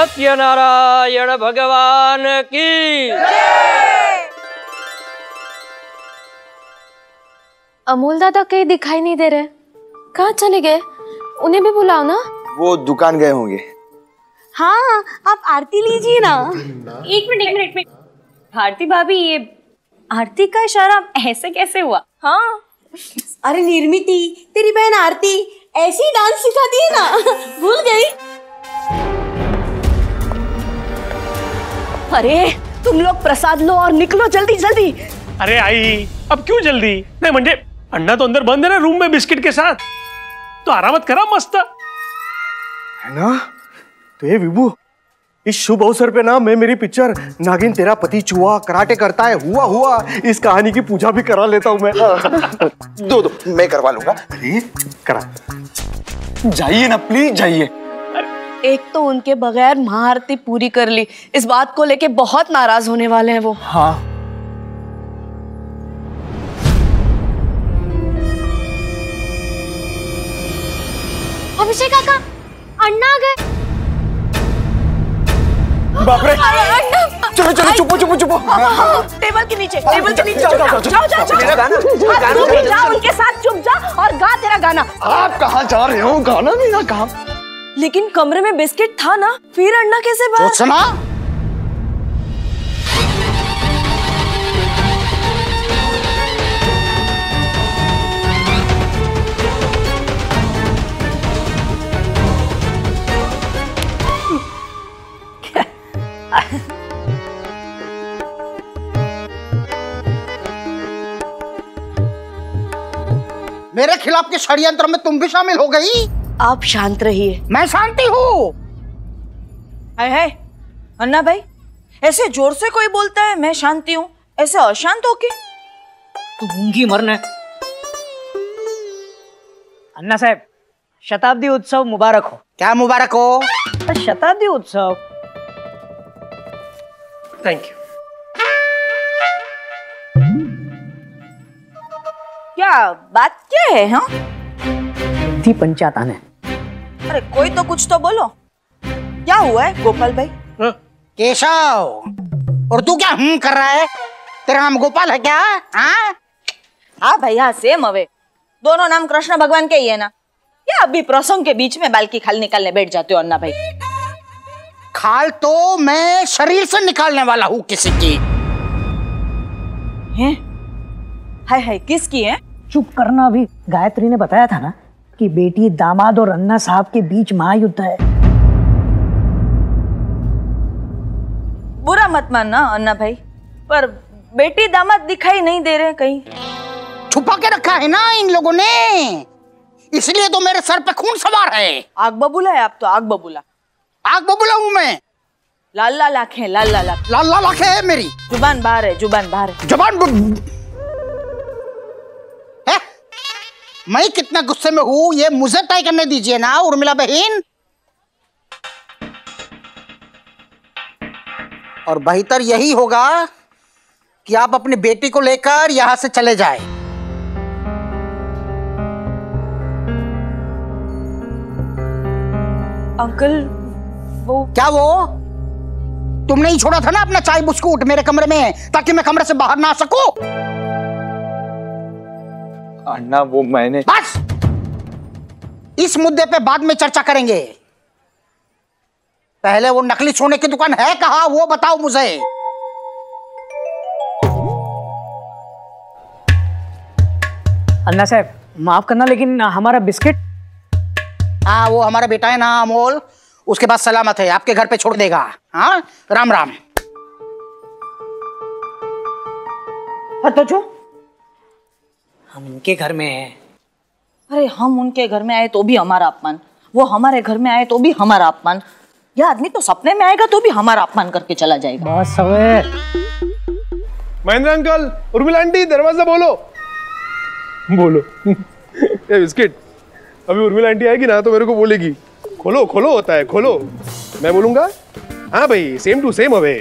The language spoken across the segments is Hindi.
सत्यनारायण भगवान की। अमोल दादा कहीं दिखाई नहीं दे रहे। कहाँ चले गए? उन्हें भी बुलाओ ना। वो दुकान गए होंगे। हाँ आप आरती लीजिए ना। एक मिनट एक मिनट भारती भाभी ये आरती का इशारा ऐसे कैसे हुआ? हाँ। अरे निर्मिति तेरी बहन आरती ऐसी डांस सिखाती है ना। भूल गई। अरे तुम लोग प्रसाद लो और निकलो जल्दी जल्दी। अरे आई अब क्यों जल्दी? नाही म्हणजे अण्णा तो अंदर बंद है ना रूम में बिस्किट के साथ। तो आरामत करा मस्त। है ना? तो ये विभू इस शुभ अवसर पे ना मैं मेरी पिक्चर नागिन तेरा पति चुहा कराटे करता है हुआ हुआ इस कहानी की पूजा भी करा लेता हूँ मैं। दो दो मैं करवा लूँगा। अरे करा। जाइए ना प्लीज़ जाइए। एक तो उनके बगैर महाआरती पूरी कर ली। इस बात को लेके बहुत नाराज़ होने वाले हैं वो। हाँ। अभिषेक काका अन्ना गए। बाप रे चलो चलो चुपो चुपो चुपो। टेबल के नीचे टेबल के नीचे। जाओ, जाओ जाओ, मेरा गाना, गाना तू भी जा उनके साथ चुप जा और गा तेरा गाना। आप कहाँ जा रहे हो? गाना मेरा कहाँ? लेकिन कमरे में बिस्किट था ना? फिर अन्ना कैसे बात सुना। मेरे खिलाफ के षड्यंत्र में तुम भी शामिल हो गई? आप शांत रहिए। मैं शांति हूँ। हाय हाय अन्ना भाई ऐसे ज़ोर से कोई बोलता है मैं शांति हूँ। ऐसे अशांत होके? तू गूँगी मरना। अन्ना साहब शताब्दी उत्सव मुबारक हो। क्या मुबारक हो? शताब्दी उत्सव। थैंक यू क्या बात क्या है हाँ? थी पंचायत आने। अरे कोई तो कुछ तो बोलो। क्या हुआ है गोपाल भाई? केशव और तू क्या हम्म कर रहा है? तेरा नाम गोपाल है क्या? हाँ हाँ भाई हाँ सेम हवे। दोनों नाम कृष्ण भगवान के ही है ना। क्या अभी प्रसंग के बीच में बाल की खाल निकालने बैठ जाते हो अन्ना भाई? खाल तो मैं शरीर से निकालने वाला हूँ किसी की। हैं? हाय हाय किसकी है? चुप करना अभी गायत्री ने बताया था ना कि बेटी दामाद और अन्ना साहब के बीच महायुद्ध है। बुरा मत मानना अन्ना भाई। पर बेटी दामाद दिखाई नहीं दे रहे कहीं। छुपा के रखा है ना इन लोगों ने? इसलिए तो मेरे सर पे खून सवार है। आग बबूला है आप तो आग बबूला। आग बबूला हूँ मैं। लाल लाल आँखें लाल लाल लाल लाल आँखें है मेरी। ज़ुबान बाहर है ज़ुबान बाहर है। जबान मैं कितना गुस्से में हूँ? ये मुझे तय करने दीजिए ना उर्मिला बहन। और बेहतर यही होगा कि आप अपनी बेटी को लेकर यहाँ से चले जाए। अंकल वो क्या वो? तुमने ही छोड़ा था ना अपना चाय बिस्कुट मेरे कमरे में ताकि मैं कमरे से बाहर ना आ सकूँ? अन्ना वो मैंने बस! इस मुद्दे पे बाद में चर्चा करेंगे। पहले वो नकली सोने की दुकान है कहा वो बताओ मुझे। अन्ना साहब माफ़ करना लेकिन हमारा बिस्किट हाँ वो हमारा बेटा है ना अमोल। उसके पास सलामत है आपके घर पे छोड़ देगा। हाँ? राम राम। तो जो। हम उनके घर में हैं। अरे हम उनके घर में आए तो भी हमारा अपमान। वो हमारे घर में आए तो भी हमारा अपमान। यह आदमी तो सपने में आएगा तो भी हमारा अपमान करके चला जाएगा। महेंद्र अंकल उर्मिला आंटी दरवाज़ा बोलो। बोलो। ये बिस्किट अभी उर्मिला आंटी आएगी ना तो मेरे को बोलेगी। खोलो खोलो होता है खोलो। मैं बोलूँगा हाँ भाई सेम टू सेम अबे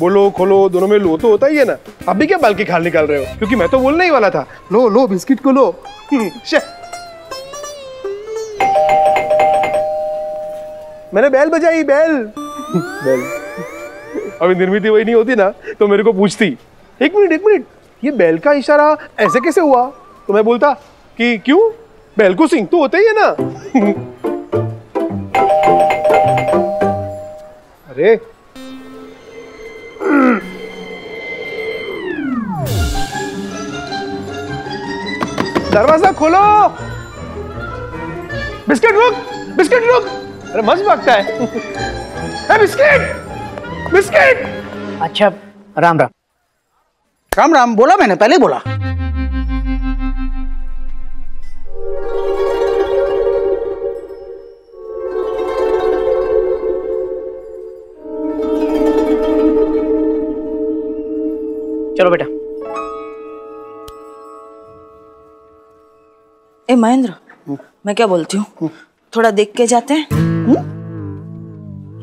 बोलो खोलो दोनों में लो तो होता ही है ना। अब भी क्या बाल की खाल निकाल रहे हो? क्योंकि मैं तो बोलने ही वाला था। लो लो बिस्किट को लो। हम्म, मैंने बैल बजाई बैल। बेल। अभी निर्मित वही नहीं होती ना तो मेरे को पूछती। एक मिनट एक मिनट। ये बैल का इशारा ऐसे कैसे हुआ? तो मैं बोलता कि क्यों? बैल को सिंह तो होता ही है ना। अरे दरवाज़ा खोलो। बिस्किट रुक बिस्किट रुक। अरे मस्त भागता है। ए, बिस्किट बिस्किट। अच्छा राम राम। राम राम बोला मैंने पहले ही बोला। चलो बेटा। ए महेंद्र हम्म। मैं क्या बोलती हूँ? हम्म। थोड़ा देख के जाते हैं? हम्म।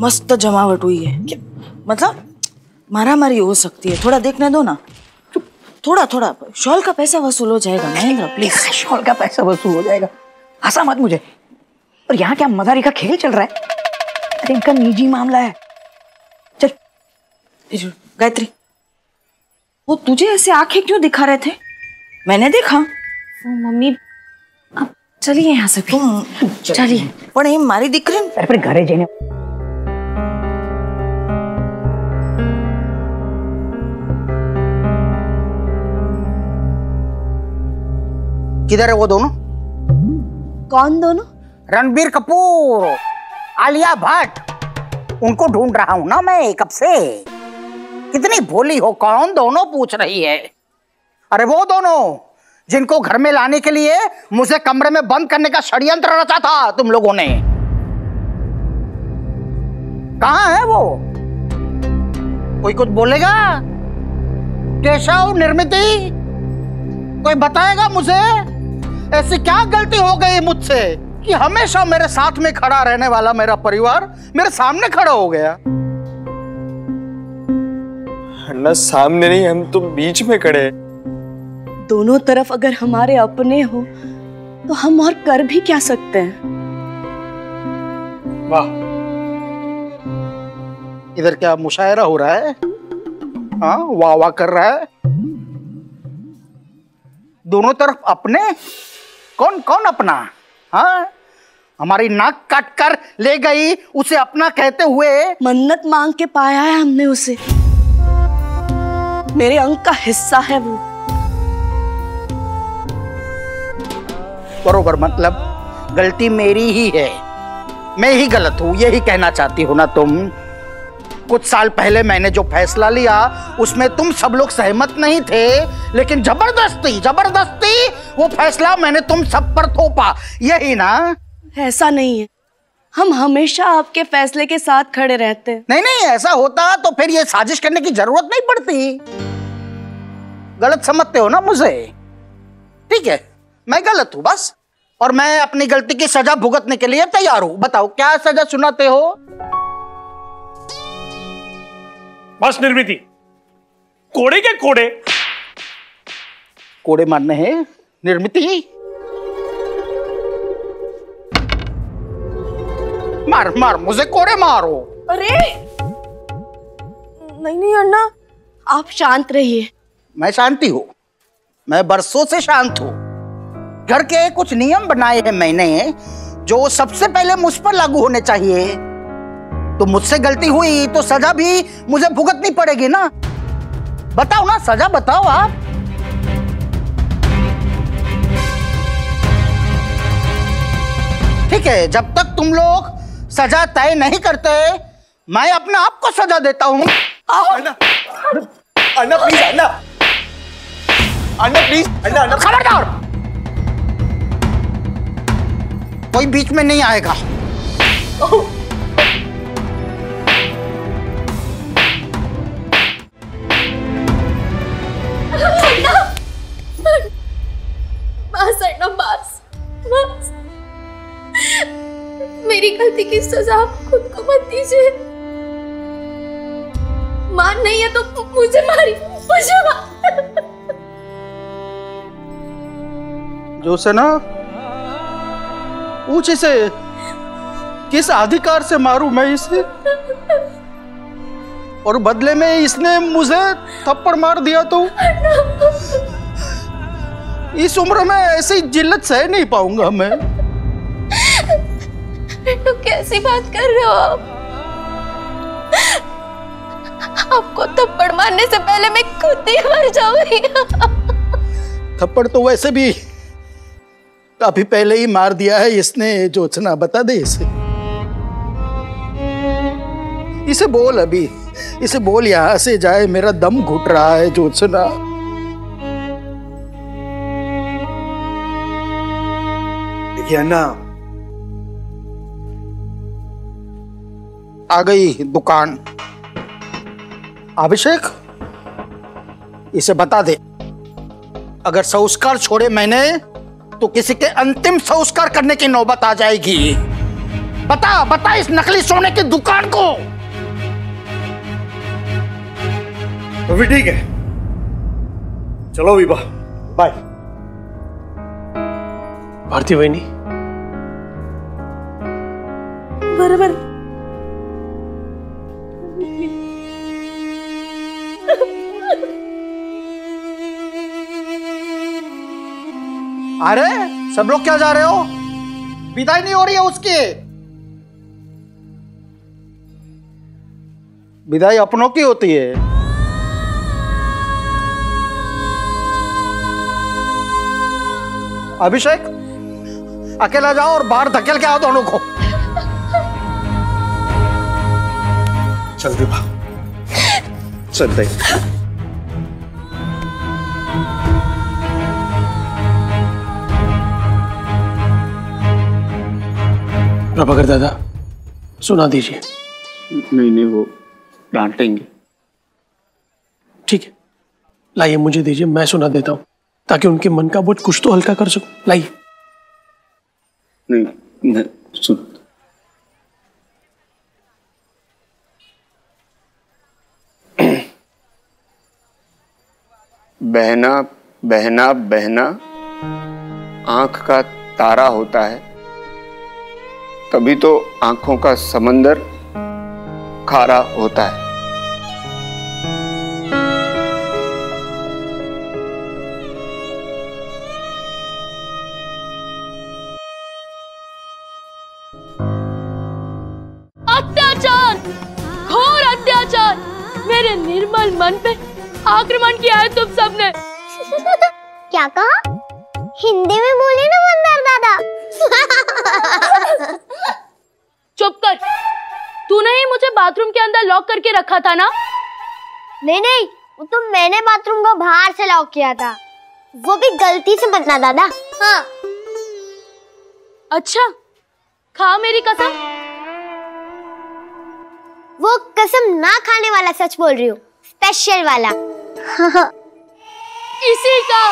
मस्त जमावट हुई है। मतलब मारा मारी हो सकती है। थोड़ा देखने दो ना। थोड़ा थोड़ा शॉल का पैसा वसूल हो जाएगा महेंद्र प्लीज़ शॉल का पैसा वसूल हो जाएगा। हंसा मत मुझे। और यहाँ क्या मदारी का खेल चल रहा है? अरे इनका निजी मामला है। चल। गायत्री वो तुझे ऐसे आँखें क्यों दिखा रहे थे? मैंने देखा। मम्मी चलिए यहाँ से तुम चलिए। पर પણ मारी दिख रही है પણ घरे जाने किधर है वो दोनों? कौन दोनों? रणबीर कपूर आलिया भट्ट। उनको ढूंढ रहा हूँ ना मैं कब से। कितनी भोली हो कौन दोनों पूछ रही है? अरे वो दोनों। जिनको घर में लाने के लिए मुझे कमरे में बंद करने का षड्यंत्र रचा था तुम लोगों ने। कहा है वो? कोई कुछ बोलेगा? केशव, निर्मिति? कोई बताएगा मुझे? ऐसी क्या गलती हो गई मुझसे कि हमेशा मेरे साथ में खड़ा रहने वाला मेरा परिवार मेरे सामने खड़ा हो गया? अन्ना सामने नहीं, हम तो बीच में खड़े हैं। दोनों तरफ़ अगर हमारे अपने हो तो हम और कर भी क्या सकते हैं? वाह। इधर क्या मुशायरा हो रहा है? हाँ वाह वाह कर रहा है। दोनों तरफ़ अपने? कौन कौन अपना? हाँ हमारी नाक काट कर ले गई उसे अपना कहते हुए। मन्नत मांग के पाया है हमने उसे। मेरे अंक का हिस्सा है वो। बरोबर मतलब गलती मेरी ही है। मैं ही गलत हूँ यही कहना चाहती हो ना तुम। कुछ साल पहले मैंने जो फैसला लिया उसमें तुम सब लोग सहमत नहीं थे लेकिन ज़बरदस्ती ज़बरदस्ती वो फैसला मैंने तुम सब पर थोपा। यही ना? ऐसा नहीं है। हम हमेशा आपके फैसले के साथ खड़े रहते नहीं नहीं ऐसा होता तो फिर ये साजिश करने की ज़रूरत नहीं पड़ती। गलत समझते हो ना मुझे? ठीक है। मैं गलत हूँ बस। और मैं अपनी गलती की सजा भुगतने के लिए तैयार हूँ। बताओ क्या सजा सुनाते हो? बस निर्मिति। कोड़े के कोड़े। कोड़े मारने हैं निर्मिति? मार मार मुझे कोड़े मारो। अरे! नहीं नहीं अन्ना आप शांत रहिए। मैं शांति हूँ। मैं बरसों से शांत हूँ। घर के कुछ नियम बनाए हैं मैंने जो सबसे पहले मुझ पर लागू होने चाहिए। तो मुझसे गलती हुई तो सजा भी मुझे भुगतनी पड़ेगी ना? बताओ ना सजा बताओ आप। ठीक है जब तक तुम लोग सजा तय नहीं करते मैं अपने आप को सजा देता हूँ। अन्ना प्लीज़ अन्ना। अन्ना प्लीज़ अन्ना। खबरदार। कोई बीच में नहीं आएगा। बस अन्ना बस बस मेरी गलती की सजा आप खुद को मत दीजिए। मान नहीं है तो मुझे मारी मुझे मार। जो से ना? पूछ इसे किस अधिकार से मारू मैं इसे? और बदले में इसने मुझे थप्पड़ मार दिया तो? इस उम्र में ऐसी जिल्लत सह नहीं पाऊँगा मैं। तो कैसी बात कर रहे हो आप? आपको थप्पड़ मारने से पहले मैं खुद ही मर जाऊँगी। थप्पड़ तो वैसे भी काफ़ी पहले ही मार दिया है, इसने जोचना बता दे इसे। इसे बोल अभी, इसे बोल यहाँ से जाए, मेरा दम घुट रहा है जोचना अन्ना, आ गई दुकान। अभिषेक, इसे बता दे। अगर संस्कार छोड़े मैंने तो किसी के अंतिम संस्कार करने की नौबत आ जाएगी। बता बता इस नकली सोने की दुकान को। तो भी ठीक है। चलो विवाह बाय भारती बहनी बरोबर। अरे, सब लोग क्या जा रहे हो? विदाई नहीं हो रही है उसकी। विदाई अपनों की होती है। अभिषेक, अकेला जाओ और बाहर धकेल के आओ दोनों को। चल चलते हैं। प्रभाकर दादा सुना दीजिए। नहीं नहीं वो डांटेंगे। ठीक है। लाइए मुझे दीजिए मैं सुना देता हूँ ताकि उनके मन का बोझ कुछ तो हल्का कर सकूँ। लाइए। नहीं मैं सुन। बहना बहना बहना आँख का तारा होता है। तभी तो आँखों का समंदर खारा होता है। अत्याचार! घोर अत्याचार! मेरे निर्मल मन पे आक्रमण किया है तुम सबने। क्या कहा? हिंदी में बोले ना मंदार दादा। चुप कर। तूने ही मुझे बाथरूम के अंदर लॉक करके रखा था ना? नहीं नहीं वो तो मैंने बाथरूम को बाहर से लॉक किया था। वो भी गलती से बदला दादा हाँ। अच्छा खा मेरी कसम। वो कसम ना खाने वाला सच बोल रही हूँ स्पेशल वाला। इसी का।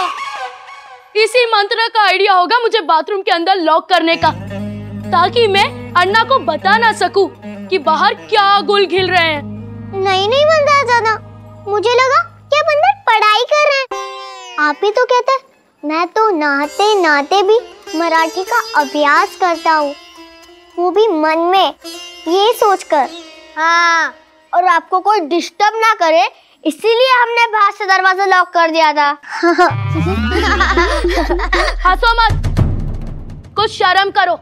इसी मंत्र का आइडिया होगा मुझे बाथरूम के अंदर लॉक करने का। ताकि मैं अन्ना को बता ना सकूँ कि बाहर क्या गुल खिल रहे हैं। नहीं नहीं मंदार दादा मुझे लगा कि आप अंदर पढ़ाई कर रहे हैं। आप ही तो कहते हैं मैं तो नहाते नहाते भी मराठी का अभ्यास करता हूँ। वो भी मन में ये सोचकर। हाँ और आपको कोई डिस्टर्ब ना करे इसीलिए हमने बाहर से दरवाज़ा लॉक कर दिया था। हंसो मत। कुछ शर्म करो।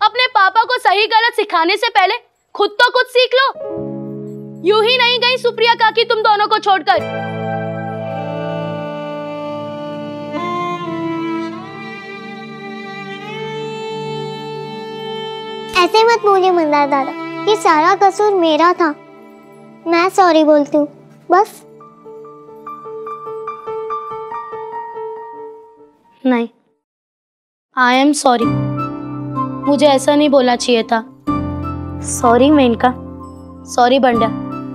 अपने पापा को सही गलत सिखाने से पहले खुद तो कुछ सीख लो। यूँ ही नहीं गई सुप्रिया काकी तुम दोनों को छोड़कर। ऐसे मत बोलिए मंदार दादा। ये सारा कसूर मेरा था। मैं सॉरी बोलती हूँ। बस। नहीं। आई एम सॉरी मुझे ऐसा नहीं बोलना चाहिए था। सॉरी मेनका। सॉरी बंड्या।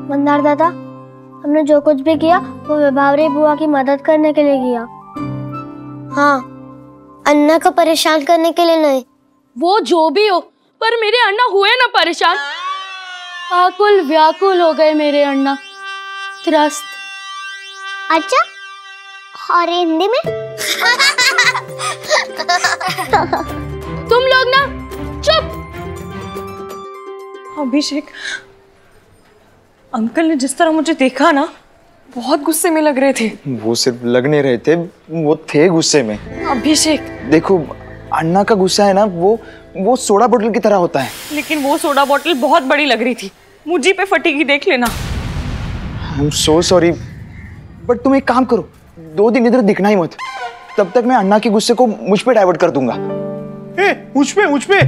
मंदार दादा हमने जो कुछ भी किया वो विभावरी बुआ की मदद करने के लिए किया। हाँ अन्ना को परेशान करने के लिए नहीं। वो जो भी हो पर मेरे अन्ना हुए ना परेशान। आकुल व्याकुल हो गए मेरे अण्णा त्रस्त। अच्छा? और हिंदी में? तुम लोग ना चुप। अभिषेक अंकल ने जिस तरह मुझे देखा ना बहुत गुस्से में लग रहे थे। वो सिर्फ़ लगने रहे थे वो थे गुस्से में। अभिषेक। देखो अन्ना का गुस्सा है ना वो वो सोडा बोतल की तरह होता है। लेकिन वो सोडा बोतल बहुत बड़ी लग रही थी। मुझी पे फटी की देख लेना। I am so sorry but तुम एक काम करो। दो दिन इधर दिखना ही मत। तब तक मैं अन्ना के गुस्से को मुझ पे डाइवर्ट कर दूँगा। ए, मुझ पे मुझ पे।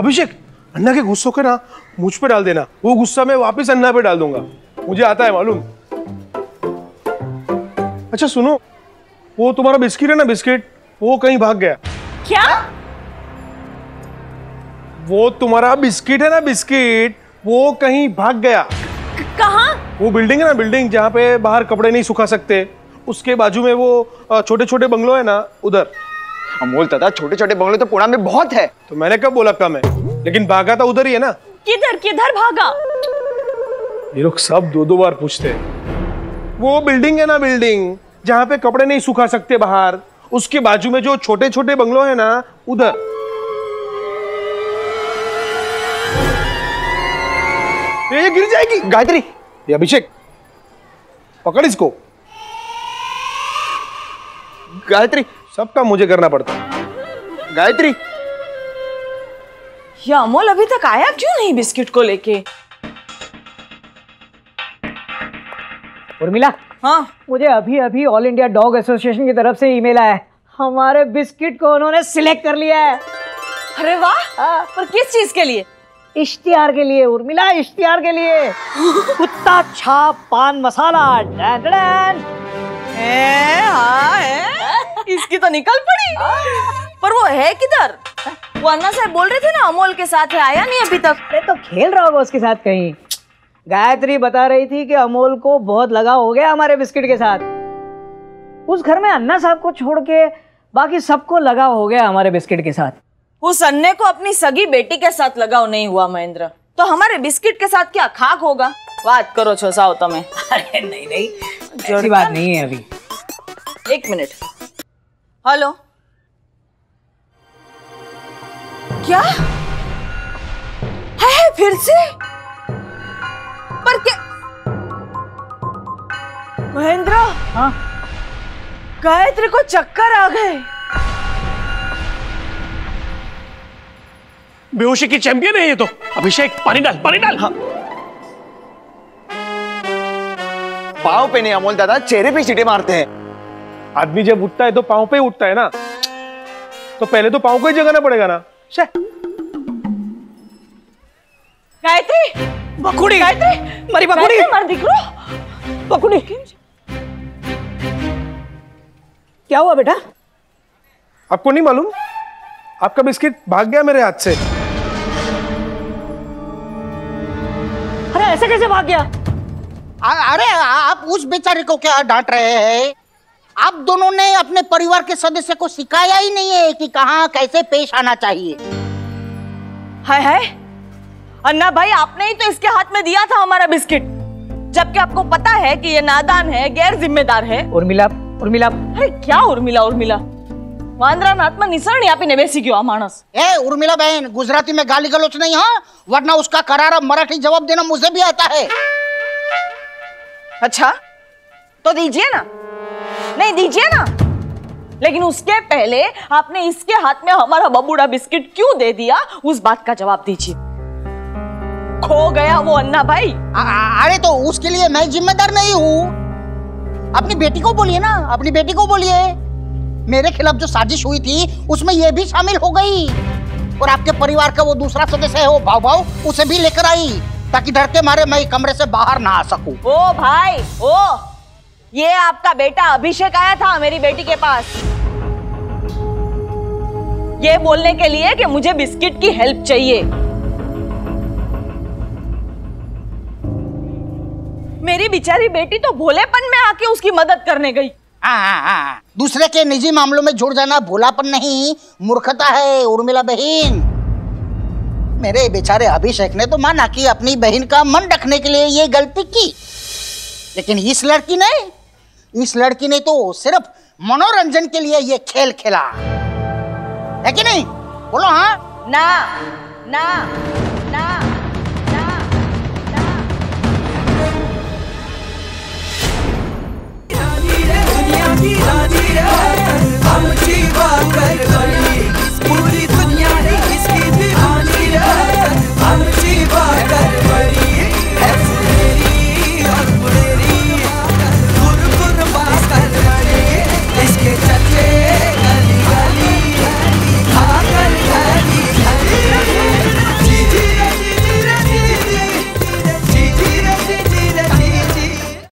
अभिषेक अन्ना के गुस्सों को ना मुझ पे डाल देना। वो गुस्सा मैं वापस अन्ना पे डाल दूँगा। मुझे आता है मालूम। अच्छा सुनो। वो तुम्हारा बिस्किट है ना बिस्किट? वो कहीं भाग गया। क्या? वो तुम्हारा बिस्किट है ना बिस्किट? वो कहीं भाग गया। कहा? वो बिल्डिंग है ना बिल्डिंग जहाँ पे बाहर कपड़े नहीं सुखा सकते। उसके बाजू में वो छोटे छोटे बंगलो है ना उधर। अमोल दादा छोटे छोटे बंगले तो पुणे में बहुत है। तो मैंने कब बोला कम है? लेकिन भागा था उधर ही है ना। किधर किधर भागा? ये लोग सब दो दो बार पूछते हैं। वो बिल्डिंग है ना बिल्डिंग जहाँ पे कपड़े नहीं सुखा सकते बाहर उसके बाजू में जो छोटे छोटे बंगलो है ना उधर। ये गिर जाएगी। गायत्री ये अभिषेक पकड़ इसको। गायत्री सब काम मुझे करना पड़ता है। गायत्री। ये अमोल अभी तक आया क्यों नहीं बिस्किट को लेके? उर्मिला हाँ। मुझे अभी अभी ऑल इंडिया डॉग एसोसिएशन की तरफ़ से ईमेल आया है। हमारे बिस्किट को उन्होंने सिलेक्ट कर लिया है। अरे वाह! पर किस चीज़ के लिए? इश्तिहार के लिए उर्मिला इश्तिहार के लिए। कुत्ता छाप पान मसाला डैन डैन। ए, हाँ, है। इसकी तो निकल पड़ी। पर वो है किधर? वो अन्ना साहब बोल रहे थे ना अमोल के साथ है आया नहीं अभी तक। अरे तो खेल रहा होगा उसके साथ कहीं। गायत्री बता रही थी कि अमोल को बहुत लगाव हो गया हमारे बिस्किट के साथ। उस घर में अन्ना साहब को छोड़ के बाकी सबको लगाव हो गया हमारे बिस्किट के साथ। उस अन्य को अपनी सगी बेटी के साथ लगाव नहीं हुआ महेंद्र। तो हमारे बिस्किट के साथ क्या खाक होगा? बात करो छोसाओ तुम्हें। अरे नहीं नहीं। ऐसी बात नहीं है अभी। एक मिनट। हेलो। क्या? है फिर से? पर क्या? महेंद्र? हाँ? गायत्री को चक्कर आ गए। बेहोशी की चैंपियन है ये तो। अभिषेक पानी डाल पानी डाल। हाँ। पाव पे नहीं अमोल दादा चेहरे पे सीटे मारते हैं। आदमी जब उठता है तो पाँव पे उठता है ना? तो पहले तो पाँव को ही जगाना पड़ेगा ना। गायत्री! बकुड़ी गायत्री! मरी बकुड़ी मर दिखरो बकुड़ी क्या हुआ बेटा? आपको नहीं मालूम? आपका बिस्किट भाग गया मेरे हाथ से। ऐसे कैसे भाग गया? आ, अरे आ, आप उस बेचारे को क्या डांट रहे हैं? आप दोनों ने अपने परिवार के सदस्य को सिखाया ही नहीं है कि कहाँ कैसे पेश आना चाहिए। हाय हाय। अन्ना भाई आपने ही तो इसके हाथ में दिया था हमारा बिस्किट। जबकि आपको पता है कि ये नादान है गैर जिम्मेदार है। उर्मिला उर्मिला। अरे क्या उर्मिला उर्मिला? वांद्रा नाथ में निसरणी आपीने બેસી ગયો આ માણસ ए उर्मिला बहन गुजराती में गाली गलौच नहीं हाँ वरना उसका करारा मराठी जवाब देना मुझे भी आता है अच्छा तो दीजिए ना नहीं दीजिए ना लेकिन उसके पहले आपने इसके हाथ में हमारा बबूड़ा बिस्किट क्यों दे दिया उस बात का जवाब दीजिए खो गया वो अन्ना भाई आ, आ, अरे तो उसके लिए मैं जिम्मेदार नहीं हूँ अपनी बेटी को बोलिए ना अपनी बेटी को बोलिए मेरे खिलाफ जो साजिश हुई थी, उसमें ये भी शामिल हो गई। और आपके परिवार का वो दूसरा सदस्य है, वो भाव भाव उसे भी लेकर आई, ताकि डर के मारे मैं कमरे से बाहर ना आ सकूँ। ओ भाई, ओ, ये आपका बेटा अभिषेक आया था मेरी बेटी के पास। ये बोलने के लिए कि मुझे बिस्किट की हेल्प चाहिए। मेरी बिचारी बेटी तो भोलेपन में आके उसकी मदद करने गई। दूसरे के निजी मामलों में जुड़ जाना भोलापन नहीं, मूर्खता है, उर्मिला बहन। मेरे बेचारे अभिषेक ने तो माना कि अपनी बहन का मन रखने के लिए ये गलती की। लेकिन इस लड़की ने, इस लड़की ने तो सिर्फ़ मनोरंजन के लिए ये खेल खेला। है कि नहीं? बोलो हाँ? ना ना ना। धीरा धीरे हम जीवा कर